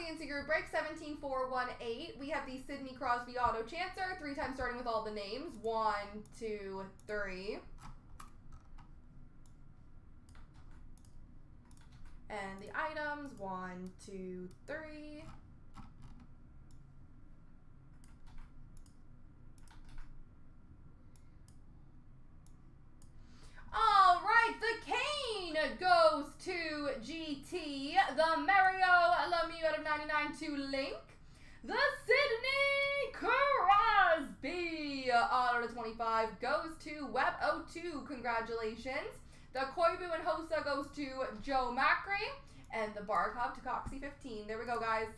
CNC Group Break 17418. We have the Sidney Crosby Auto Chancer, three times starting with all the names. One, two, three. And the items, one, two, three. All right, the Kane goes to GT. The Mario out of 99 to Link. The Sidney Crosby uh, auto to 25 goes to Web02. Congratulations. The Koivu and Hossa goes to Joe Macri. And the Barkov to Coxie 15. There we go, guys.